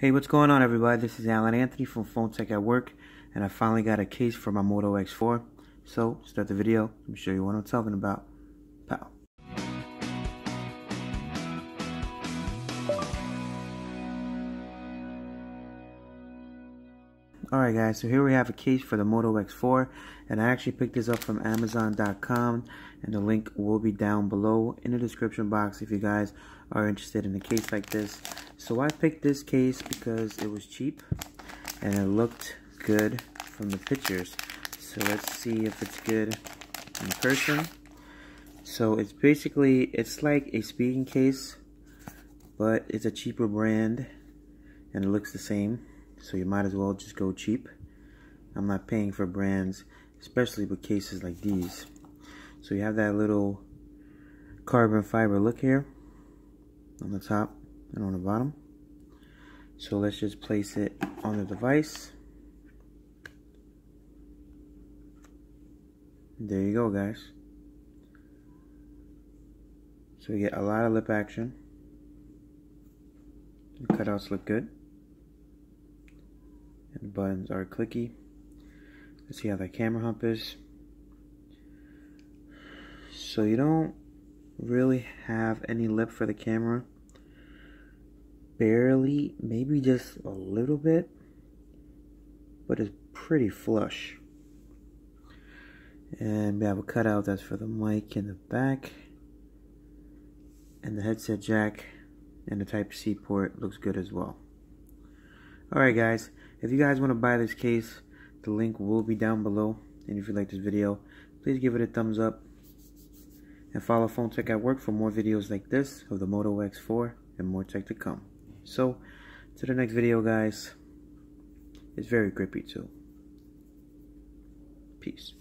Hey, what's going on everybody? This is Alan Anthony from Phone Tech at Work and I finally got a case for my Moto X4. So, start the video. Let me show you what I'm talking about. Alright guys, so here we have a case for the Moto X4 and I actually picked this up from Amazon.com and the link will be down below in the description box if you guys are interested in a case like this. So I picked this case because it was cheap and it looked good from the pictures. So let's see if it's good in person. So it's basically, it's like a Spigen case, but it's a cheaper brand and it looks the same so you might as well just go cheap. I'm not paying for brands, especially with cases like these. So you have that little carbon fiber look here on the top and on the bottom. So let's just place it on the device. There you go, guys. So we get a lot of lip action. The cutouts look good and the buttons are clicky. Let's see how that camera hump is. So you don't really have any lip for the camera. Barely, maybe just a little bit, but it's pretty flush. And we have a cutout that's for the mic in the back. And the headset jack and the Type-C port looks good as well. Alright guys, if you guys want to buy this case, the link will be down below. And if you like this video, please give it a thumbs up. And follow Phone Tech at Work for more videos like this of the Moto X4 and more tech to come. So, to the next video guys. It's very grippy too. Peace.